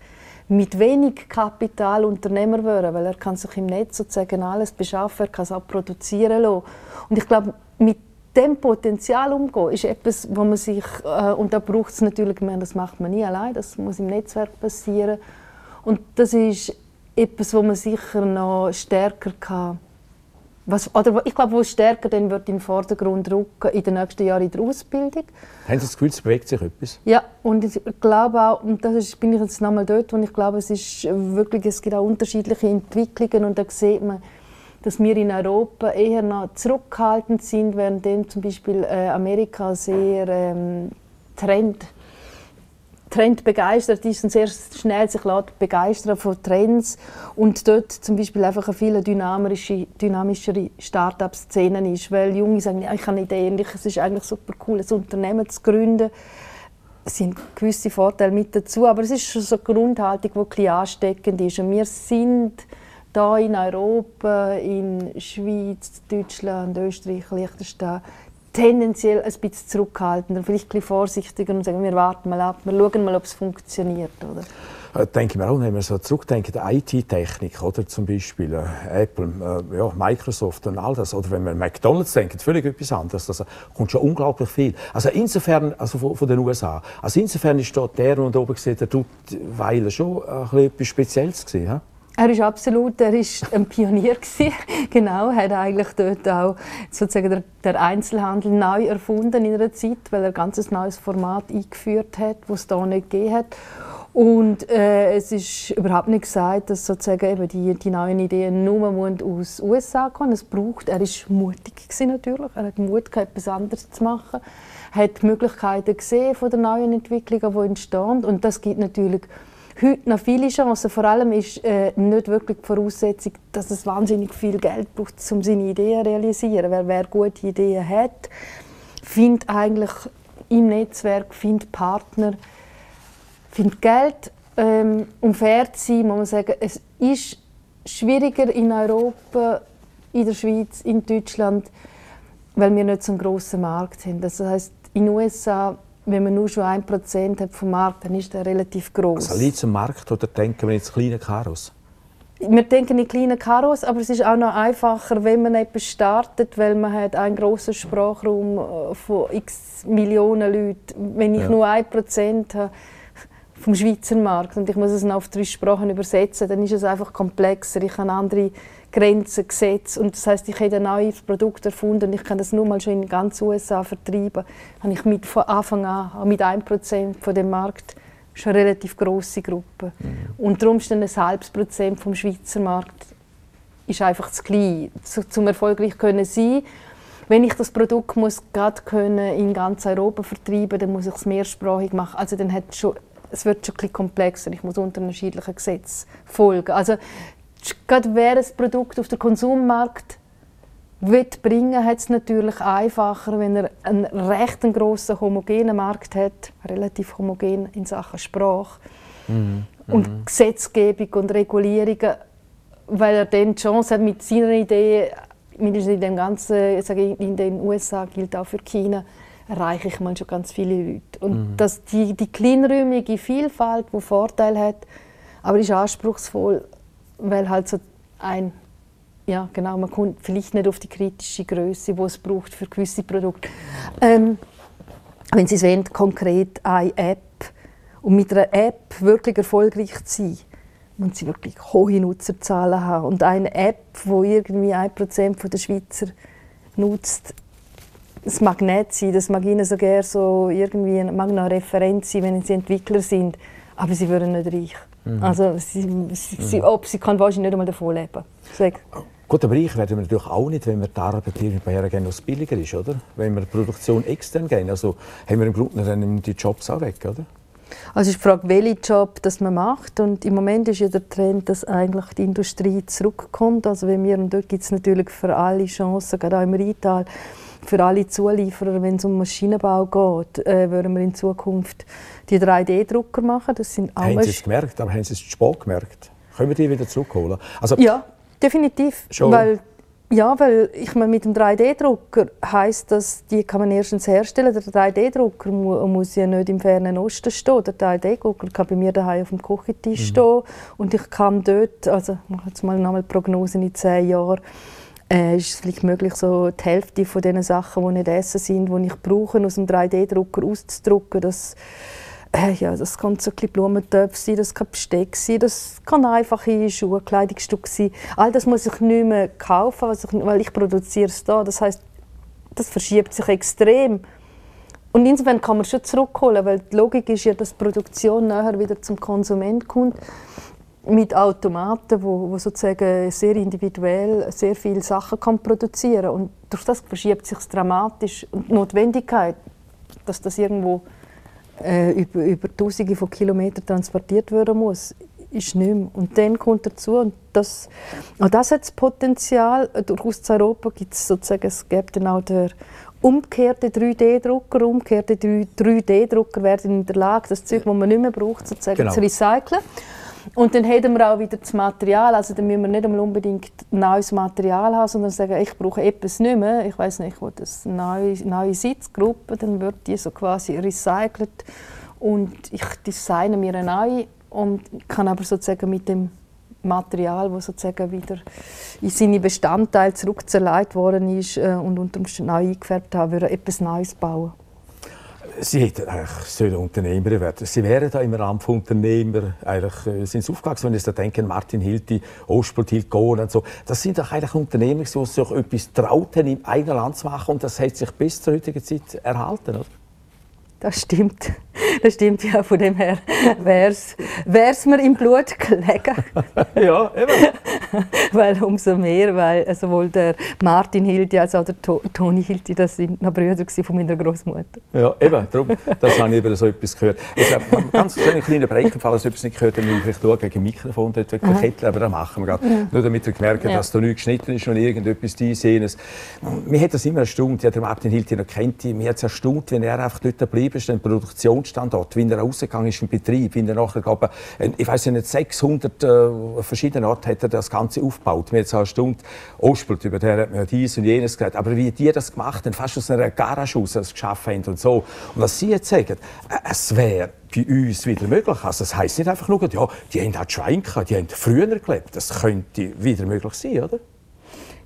mit wenig Kapital Unternehmer werden, weil er kann sich im Netz sozusagen alles beschaffen, er kann es auch produzieren lassen. Und ich glaube, mit dem Potenzial umgehen, ist etwas, wo man sich, äh, und da braucht es natürlich, meine, das macht man nie allein, das muss im Netzwerk passieren, und das ist etwas, wo man sicher noch stärker kann. Was, oder ich glaube, wo stärker dann wird in den Vordergrund rücken in den nächsten Jahren in der Ausbildung. Haben Sie das Gefühl, es bewegt sich etwas? Ja, und ich glaube auch, und das ist, bin ich jetzt nochmal dort, wo ich glaube, es ist wirklich, es gibt auch unterschiedliche Entwicklungen und da sieht man, dass wir in Europa eher noch zurückhaltend sind, während zum Beispiel äh, Amerika sehr ähm, Trend Trend begeistert ist und sehr schnell sich begeistern von Trends und dort zum Beispiel einfach eine viel dynamische, dynamischere Start-up-Szene ist, weil Junge sagen, ja, ich habe eine Idee und es ist eigentlich super cool, ein Unternehmen zu gründen. Es sind gewisse Vorteile mit dazu, aber es ist schon so eine Grundhaltung, die ein ansteckend ist und wir sind da in Europa, in Schweiz, Deutschland, Österreich, Liechtenstein tendenziell ein bisschen zurückhaltender, vielleicht ein vorsichtiger und sagen, wir warten mal ab, wir schauen mal, ob es funktioniert. Oder? Äh, denke mir auch, wenn wir so zurückdenken, IT-Technik, oder zum Beispiel äh, Apple, äh, ja, Microsoft und all das, oder wenn wir McDonalds denken, völlig etwas anderes, das kommt schon unglaublich viel. Also insofern, also von, von den USA, also insofern ist dort der, der oben gesehen, der Duttweiler schon ein bisschen etwas Spezielles gewesen? Er ist absolut, er ist ein Pionier gewesen. *laughs* genau, hat eigentlich dort auch sozusagen der, der, Einzelhandel neu erfunden in einer Zeit, weil er ein ganz neues Format eingeführt hat, das es da nicht gegeben hat. Und äh, es ist überhaupt nicht gesagt, dass sozusagen eben die, die neuen Ideen nur aus den USA kommen. Es braucht, er ist mutig gewesen natürlich, er hat Mut gehabt, etwas anderes zu machen, hat Möglichkeiten gesehen von den neuen Entwicklungen, die entstehen. Und das gibt natürlich heute noch viele Chancen. Vor allem ist äh, nicht wirklich die Voraussetzung, dass es wahnsinnig viel Geld braucht, um seine Ideen zu realisieren. Wer, wer gute Ideen hat, findet eigentlich im Netzwerk findet Partner, findet Geld. Ähm, um fair zu sein, muss man sagen, es ist schwieriger in Europa, in der Schweiz, in Deutschland, weil wir nicht so einen grossen Markt haben. Das heißt, in den USA wenn man nur schon ein Prozent hat vom Markt, dann ist der relativ groß. Also liegt am Markt oder denken wir jetzt kleine Karos? wir denken in kleinen Karos, aber es ist auch noch einfacher, wenn man etwas startet, weil man hat einen grossen Sprachraum äh, von x Millionen Leuten. Wenn ich ja. nur ein Prozent habe vom Schweizer Markt und ich muss es noch auf drei Sprachen übersetzen, dann ist es einfach komplexer. Ich habe andere Grenzen gesetzt und das heißt, ich habe ein neues Produkt erfunden und ich kann das nur mal schon in ganz USA vertreiben. Habe ich mit von Anfang an mit 1% von dem Markt schon eine relativ große Gruppe. Mhm. Und darum ist dann ein halbes Prozent vom Schweizer Markt ist einfach zu klein, zum erfolgreich können sein. Wenn ich das Produkt muss gerade können in ganz Europa vertreiben, dann muss ich es mehrsprachig machen. Also dann hat schon, es wird schon ein komplexer. Ich muss unterschiedlichen Gesetzen folgen. Also gerade wer das Produkt auf den Konsummarkt wird bringen, hat es natürlich einfacher, wenn er einen recht grossen homogenen Markt hat, relativ homogen in Sachen Sprache mhm. und mhm. Gesetzgebung und Regulierungen, weil er dann die Chance hat, mit seiner Idee, mindestens in dem ganzen, sage ich, in den USA gilt auch für China, erreiche ich mal schon ganz viele Leute. Und mhm. dass die, die kleinräumige Vielfalt, die Vorteile hat, aber ist anspruchsvoll, weil halt so ein ja, genau, man kommt vielleicht nicht auf die kritische Größe, die es braucht für gewisse Produkte. Ähm, wenn Sie sehen, konkret eine App und mit einer App wirklich erfolgreich zu sein, muss sie wirklich hohe Nutzerzahlen haben. Und eine App, die irgendwie 1% der Schweizer nutzt, das mag nicht sein, das mag ihnen sogar so irgendwie mag eine Referenz sein, wenn sie Entwickler sind, aber sie würden nicht reich. Mhm. Also sie, sie, mhm. ob, sie kann wahrscheinlich nicht einmal davon leben. Sag. Gut, aber ich werden wir natürlich auch nicht, wenn wir die Arbeit hier hergehen, was billiger ist, oder? Wenn wir die Produktion extern gehen, also haben wir im Grunde dann die Jobs auch weg, oder? Also ich frage, welchen Job das man macht und im Moment ist ja der Trend, dass eigentlich die Industrie zurückkommt. Also wenn wir, und dort gibt es natürlich für alle Chancen, gerade auch im Rheintal, für alle Zulieferer, wenn es um Maschinenbau geht, äh, würden wir in Zukunft die 3D-Drucker machen. Das sind haben Sie es gemerkt, aber haben Sie es zu spät gemerkt? Können wir die wieder zurückholen? Also, ja, Definitiv. Schon. Weil, ja, weil ich meine, mit dem 3D-Drucker heißt das, die kann man erstens herstellen. Der 3D-Drucker mu muss ja nicht im fernen Osten stehen. Der 3D-Drucker kann bei mir daheim auf dem Küchentisch mhm. stehen und ich kann dort, also mache jetzt mal nochmal Prognosen in zehn Jahren, äh, ist es vielleicht möglich, so die Hälfte von den Sachen, die nicht essen sind, die ich brauche, aus dem 3D-Drucker auszudrucken. Das, äh, ja, das kann so ein Blumentöpfe sein, das kann Besteck sein, das kann einfache Schuhe, Kleidungsstücke sein. All das muss ich nicht mehr kaufen, weil ich produziere es da. Das heißt, das verschiebt sich extrem. Und insofern kann man schon zurückholen, weil die Logik ist ja, dass die Produktion nachher wieder zum Konsument kommt mit Automaten, wo, wo sozusagen sehr individuell sehr viele Sachen kann produzieren und durch das verschiebt sich dramatisch und die Notwendigkeit, dass das irgendwo äh, über, über Tausende von Kilometern transportiert werden muss, ist nicht mehr. Und dann kommt dazu, und das, auch das hat das Potenzial, durch Osteuropa gibt es sozusagen, es gibt dann auch der umgekehrte 3D-Drucker, umgekehrte 3D-Drucker werden in der Lage, das Zeug, das man nicht mehr braucht, sozusagen genau. zu recyceln. Und dann hätten wir auch wieder das Material, also dann müssen wir nicht unbedingt neues Material haben, sondern sagen, ich brauche etwas nicht mehr, ich weiß nicht, wo das neue, neue Sitzgruppe, dann wird die so quasi recycelt. Und ich designe mir eine neue und kann aber sozusagen mit dem Material, das sozusagen wieder in seine Bestandteile zurückzerlegt worden ist äh, und unter Umständen neu eingefärbt habe, etwas Neues bauen. Sie hätten eigentlich sollen Unternehmer werden. Sie wären da im Rahmen von Unternehmer eigentlich äh, sind Sie aufgewachsen, wenn Sie da denken, Martin Hilti, Ostbrot Hilton und so. Das sind doch eigentlich Unternehmer, die sich etwas trauten, im eigenen Land zu machen und das hat sich bis zur heutigen Zeit erhalten, oder? Das stimmt. *laughs* Das stimmt ja, von dem her wäre es mir im Blut gelegen. *laughs* ja, eben. *laughs* weil umso mehr, weil sowohl der Martin Hilti als auch der to Toni Hilti, das sind noch Brüder von meiner Großmutter. Ja, eben, darum, das habe ich über so etwas gehört. Ich habe ganz einen kleinen Break dass ich etwas nicht gehört habe, ich vielleicht schaue gegen Mikrofon dort weg Kettel, aber das machen wir gerade. Ja. Nur damit wir merken, ja. dass da nichts geschnitten ist und irgendetwas einsehen. Mir hat das immer erstaunt, ja, der Martin Hilti noch kennt, mich hat es erstaunt, wenn er einfach dort geblieben ist, den Produktionsstand Industriestandort, wie er rausgegangen ist im Betrieb, wie er nachher, glaube ich, weiß nicht, 600 äh, verschiedene Orte hat er das Ganze aufgebaut. Wir haben jetzt eine Stunde Ospelt, über der hat man dies und jenes geredet. Aber wie die das gemacht haben, fast aus einer Garage aus, das geschaffen haben und so. Und was Sie jetzt sagen, äh, es wäre bei uns wieder möglich. Also das heisst nicht einfach nur, ja, die haben halt Schwein gehabt, die haben früher gelebt. Das könnte wieder möglich sein, oder?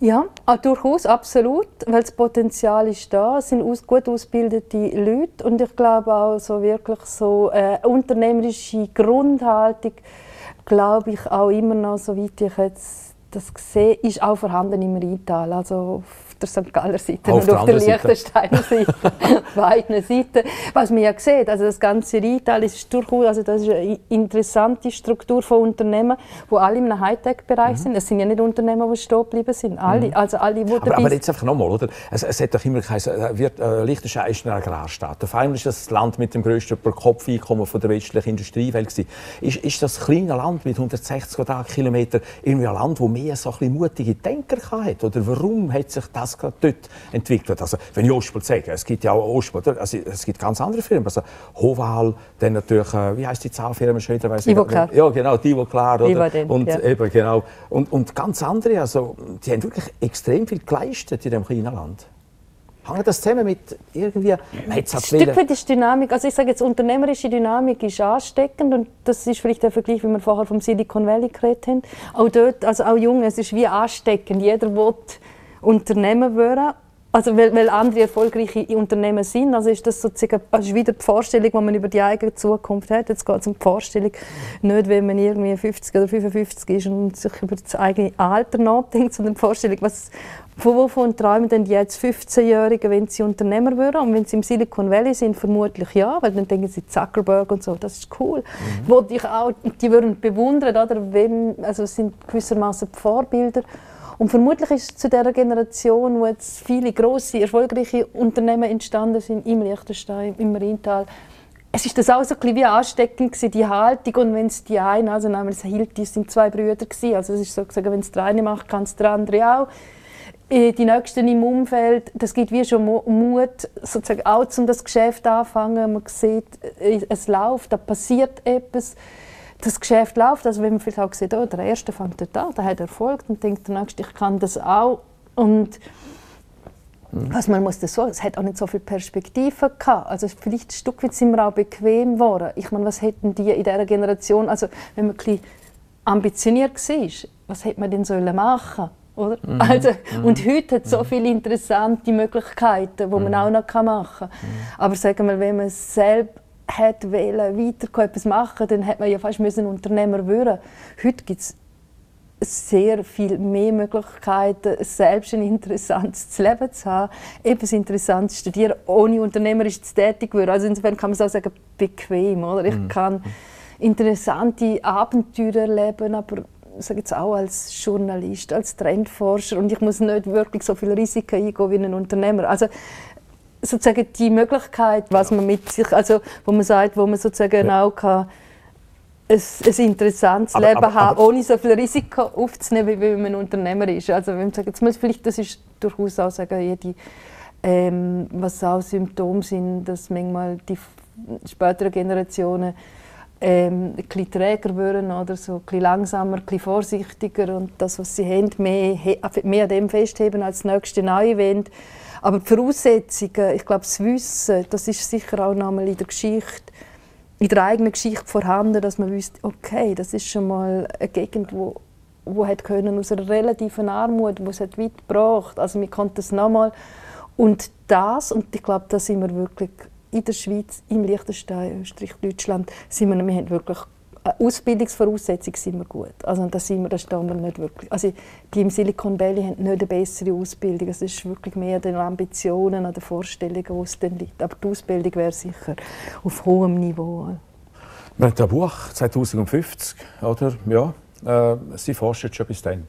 Ja, ah, durchaus, absolut, weil das Potenzial ist da, es sind aus, gut ausgebildete Leute und ich glaube auch so wirklich so äh, unternehmerische Grundhaltung, glaube ich auch immer noch, soweit ich jetzt das sehe, ist auch vorhanden im Rheintal. Also der St. Galler Seite auf und auf der Liechtensteiner Seite, *laughs* beiden Seiten. Was man ja sieht, also das ganze Rheintal ist durchaus, also das ist eine interessante Struktur von Unternehmen, die alle im Hightech-Bereich mhm. sind. Es sind ja nicht Unternehmen, die stehen geblieben sind. Alle, mhm. also alle, die aber, aber jetzt einfach nochmal, oder? Es, es hat doch immer geheißen, äh, wird, äh, Liechtenstein ist eine Agrarstaat. Auf einmal ist das Land mit dem grössten Pro-Kopf-Einkommen der westlichen Industriewelt gewesen. Ist, ist das kleine Land mit 160 Quadratkilometern irgendwie ein Land, das mehr so ein mutige Denker hat? Oder warum hat sich das gerade dort entwickelt. Also, wenn ich Ostsport sage, es gibt ja auch Ostsport, also, es gibt ganz andere Firmen. Also, Hoval, dann natürlich, äh, wie heißt die Zahlfirma schon wieder? Weiss Ivoclar. Ja, genau, die Ivoclar. Oder? und, ja. eben, genau. Und, und ganz andere, also, die haben wirklich extrem viel geleistet in diesem kleinen Land. Hängt das zusammen mit irgendwie... Ein Stück weit ist Dynamik, also ich sage jetzt, unternehmerische Dynamik ist ansteckend und das ist vielleicht der Vergleich, wie wir vorher vom Silicon Valley geredet haben. Auch dort, also auch Junge, es ist wie ansteckend. Jeder will Unternehmen würden. Also weil, weil andere erfolgreiche Unternehmen sind. Also ist das sozusagen also wieder die Vorstellung, die man über die eigene Zukunft hat. Jetzt geht es um die Vorstellung, nicht wenn man irgendwie 50 oder 55 ist und sich über das eigene Alter nachdenkt, sondern die Vorstellung, was, von wovon träumen denn die jetzt 15-Jährigen, wenn sie Unternehmer würden? Und wenn sie im Silicon Valley sind, vermutlich ja, weil dann denken sie Zuckerberg und so, das ist cool. Mhm. Wo ich auch, die würden bewundern, oder? Wenn, also sind gewissermaßen Vorbilder. Und vermutlich ist zu der Generation, wo jetzt viele große erfolgreiche Unternehmen entstanden sind im Liechtenstein, im Rheintal, es ist das auch so ein wie ansteckend gewesen, die Haltung und wenn es die eine, also namens Hilti, sind zwei Brüder gewesen, also es ist sozusagen, wenn es der eine macht, kann es der andere auch. Äh, die Nächsten im Umfeld, das gibt wie schon Mut, sozusagen auch um das Geschäft anfangen. Man sieht, äh, es läuft, da passiert etwas das Geschäft läuft. Also wenn man vielleicht auch sieht, oh, der Erste fängt dort an, der hat Erfolg, dann denkt der Nächste, ich kann das auch. Und mhm. was man muss das sagen, es hat auch nicht so viel Perspektive gehabt. Also vielleicht ein Stück weit sind wir auch bequem geworden. Ich meine, was hätten die in dieser Generation, also wenn man ein bisschen ambitioniert war, was hätte man denn sollen machen oder? Mhm. Also, mhm. Und heute hat es so mhm. viele interessante Möglichkeiten, die man mhm. auch noch machen kann. Mhm. Aber sagen wir, wenn man selbst hat wollen, weiter etwas machen, dann hätte man ja fast müssen Unternehmer werden. Heute gibt es sehr viel mehr Möglichkeiten, selbst ein interessantes *laughs* Leben zu haben, etwas Interessantes zu studieren, ohne unternehmerisch zu tätig werden. Also insofern kann man es auch sagen, bequem. Oder? Ich mhm. kann interessante Abenteuer erleben, aber sage jetzt auch als Journalist, als Trendforscher und ich muss nicht wirklich so viel Risiken eingehen wie ein Unternehmer. Also sozusagen die Möglichkeit, was man mit sich, also wo man sagt, wo man sozusagen ja. auch kann, ein, ein interessantes aber, Leben aber, haben, aber, ohne so viel Risiko aufzunehmen, wie wenn man Unternehmer ist. Also wenn man sagt, jetzt muss vielleicht, das ist durchaus auch sagen, jede, ähm, was auch Symptome sind, dass manchmal die späteren Generationen ähm, ein bisschen träger werden oder so, ein bisschen langsamer, ein bisschen vorsichtiger und das, was sie haben, mehr, mehr an dem festheben als das nächste neue wollen. Aber die Voraussetzungen, ich glaube, das Wissen, das ist sicher auch nochmal in der Geschichte, in der eigenen Geschichte vorhanden, dass man wüsste, okay, das ist schon mal eine Gegend, wo wo hat können aus einer relativen Armut, wo es hat weit gebracht. Also wir konnten es nochmal und das und ich glaube, da sind wir wirklich in der Schweiz, im Liechtenstein, Österreich, Deutschland, sind wir, wir haben wirklich Ausbildungsvoraussetzungen sind wir gut. Also da sind wir, da stehen wir nicht wirklich. Also die im Silicon Valley haben nicht eine bessere Ausbildung. Es ist wirklich mehr an den Ambitionen, an den Vorstellungen, wo es dann liegt. Aber die Ausbildung wäre sicher auf hohem Niveau. Wir haben ein Buch 2050, oder? Ja, äh, Sie forschen schon bis dann.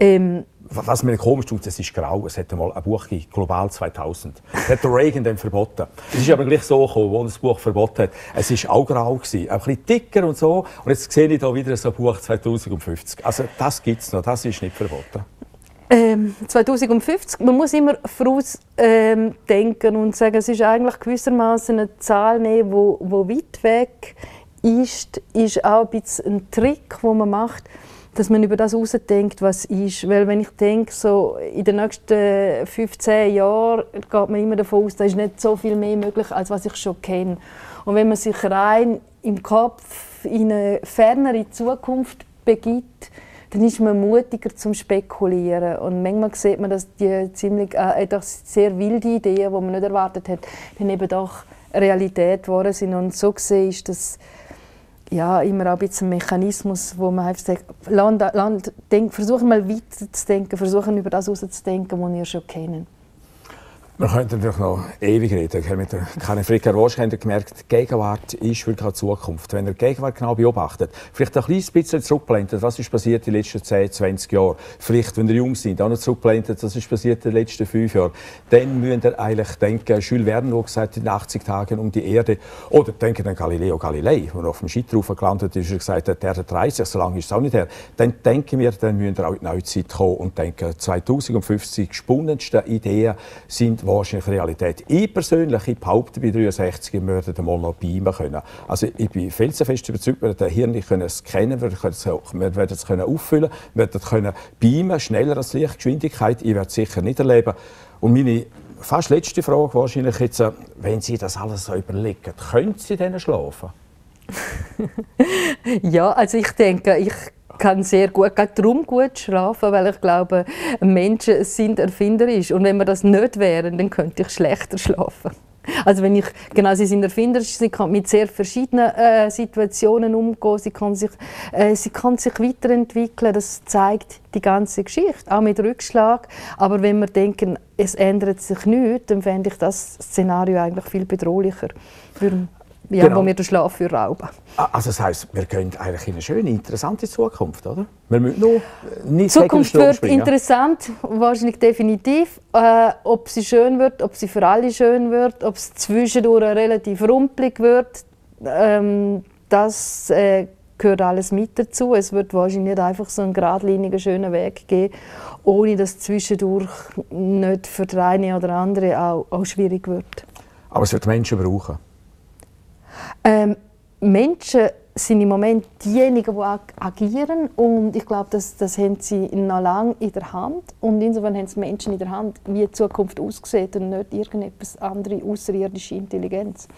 Ähm, was mir komisch tut, es ist grau. Es hätte mal ein Buch gegeben, Global 2000. Das hat der Reagan dann verboten. Es ist aber gleich so gekommen, wo er das Buch verboten hat. Es war auch grau gewesen, ein bisschen dicker und so. Und jetzt sehe ich hier wieder so ein Buch 2050. Also das gibt es noch, das ist nicht verboten. Ähm, 2050, man muss immer voraus ähm, denken und sagen, es ist eigentlich gewissermaßen eine Zahl nehmen, wo, wo weit weg ist, ist auch ein bisschen ein Trick, den man macht, dass man über das herausdenkt, was ist. Weil wenn ich denke, so in den nächsten 15 Jahren geht man immer davon aus, da ist nicht so viel mehr möglich, als was ich schon kenne. Und wenn man sich rein im Kopf in eine fernere Zukunft begibt, dann ist man mutiger zum Spekulieren. Und manchmal sieht man, dass die ziemlich äh, doch sehr wilde Ideen, die man nicht erwartet hat, dann eben doch Realität geworden sind. Und so gesehen ist das ja, immer auch ein bisschen Mechanismus, wo man einfach sagt, Land, Land, denk, versuchen mal weiter zu denken, versuchen über das herauszudenken, was wir schon kennen. Wir könnten natürlich noch ewig reden. Ich mit Karin Fricker Rosch haben gemerkt, die Gegenwart ist wirklich eine Zukunft. Wenn ihr die Gegenwart genau beobachtet, vielleicht ein kleines bisschen zurückblendet, was ist passiert in den letzten 10, 20 Jahren, vielleicht, wenn ihr jung seid, auch noch zurückblendet, was ist passiert in den letzten fünf Jahren, dann müsst ihr eigentlich denken, Jules Verne, der gesagt in 80 Tagen um die Erde, oder denken an Galileo Galilei, der auf dem Scheiterhaufen gelandet ist und gesagt hat, der hat 30, so lange ist es auch nicht her. Dann denken wir, dann müssen wir auch in die Neuzeit kommen und denken, 2050 spannendste Ideen sind wahrscheinlich Realität. Ich persönlich ich behaupte, bei 63 wir würden wir mal noch beamen können. Also ich bin felsenfest überzeugt, wir werden Hirn können scannen, wir, können es, wir werden es können auffüllen, wir werden können beamen, schneller als Lichtgeschwindigkeit. Ich werde es sicher nicht erleben. Und meine fast letzte Frage wahrscheinlich jetzt, äh, wenn Sie das alles so überlegen, können Sie denn schlafen? *laughs* ja, also ich denke, ich kann sehr gut, gerade darum gut schlafen, weil ich glaube, Menschen sind erfinderisch und wenn wir das nicht wären, dann könnte ich schlechter schlafen. Also wenn ich, genau, sie sind erfinderisch, sie kann mit sehr verschiedenen äh, Situationen umgehen, sie kann, sich, äh, sie kann sich weiterentwickeln, das zeigt die ganze Geschichte, auch mit Rückschlag. Aber wenn wir denken, es ändert sich nichts, dann fände ich das Szenario eigentlich viel bedrohlicher. Für ja, genau. wo wir den Schlaf für rauben. Ah, also das heisst, wir gehen eigentlich in eine schöne, interessante Zukunft, oder? Wir müssen nur nicht Zukunft wird springen. interessant, wahrscheinlich definitiv. Äh, ob sie schön wird, ob sie für alle schön wird, ob es zwischendurch relativ rumpelig wird, ähm, das äh, gehört alles mit dazu. Es wird wahrscheinlich nicht einfach so einen geradlinigen, schönen Weg geben, ohne dass zwischendurch nicht für den einen oder andere auch, auch schwierig wird. Aber es wird Menschen brauchen. Ähm, Menschen sind im Moment diejenigen, die agieren und ich glaube, das, das haben sie noch lange in der Hand und insofern haben es Menschen in der Hand, wie die Zukunft aussieht und nicht irgendetwas andere außerirdische Intelligenz.